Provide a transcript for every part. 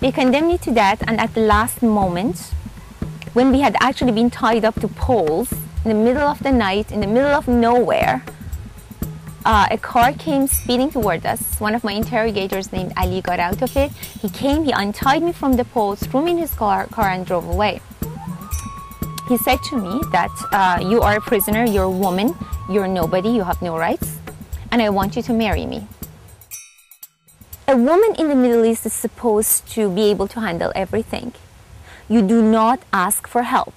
They condemned me to death, and at the last moment, when we had actually been tied up to poles in the middle of the night, in the middle of nowhere, uh, a car came speeding toward us. One of my interrogators named Ali got out of it. He came, he untied me from the poles, threw me in his car, car and drove away. He said to me that uh, you are a prisoner, you're a woman, you're nobody, you have no rights, and I want you to marry me. A woman in the Middle East is supposed to be able to handle everything. You do not ask for help.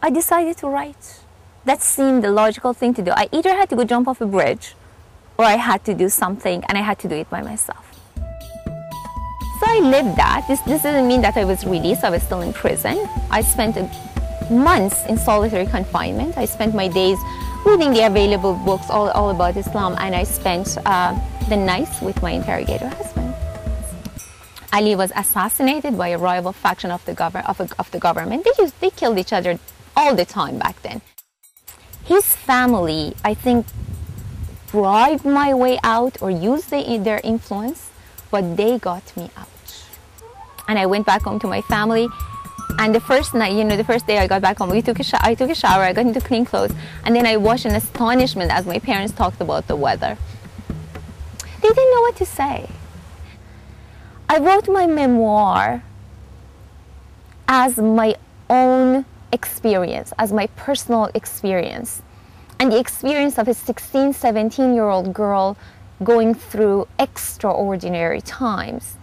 I decided to write that seemed the logical thing to do. I either had to go jump off a bridge or I had to do something and I had to do it by myself. So I lived that. This, this doesn't mean that I was released, I was still in prison. I spent months in solitary confinement. I spent my days reading the available books all, all about Islam and I spent uh, the nights with my interrogator husband. Ali was assassinated by a rival faction of the, of, a, of the government. They, used, they killed each other all the time back then his family, I think, bribed my way out or used the, their influence, but they got me out. And I went back home to my family. And the first night, you know, the first day I got back home, we took a sh- I took a shower, I got into clean clothes, and then I watched in astonishment as my parents talked about the weather. Didn't know what to say. I wrote my memoir as my own experience, as my personal experience, and the experience of a 16, 17 year old girl going through extraordinary times.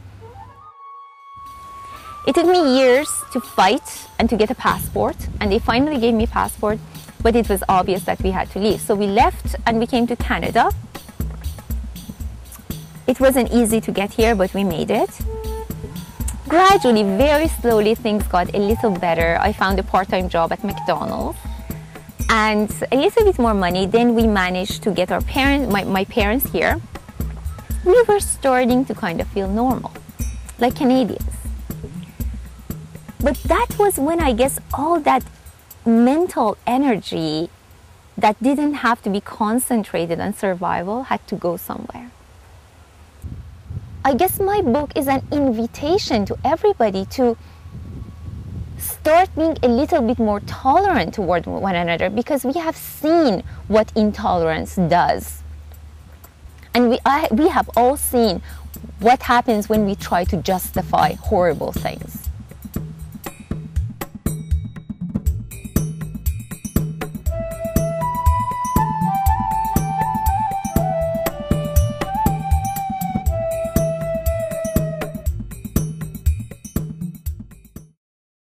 It took me years to fight and to get a passport, and they finally gave me a passport, but it was obvious that we had to leave. So we left and we came to Canada. It wasn't easy to get here, but we made it. Gradually, very slowly, things got a little better. I found a part time job at McDonald's and a little bit more money. Then we managed to get our parents, my, my parents here. We were starting to kind of feel normal, like Canadians. But that was when I guess all that mental energy that didn't have to be concentrated on survival had to go somewhere. I guess my book is an invitation to everybody to start being a little bit more tolerant toward one another because we have seen what intolerance does. And we, I, we have all seen what happens when we try to justify horrible things.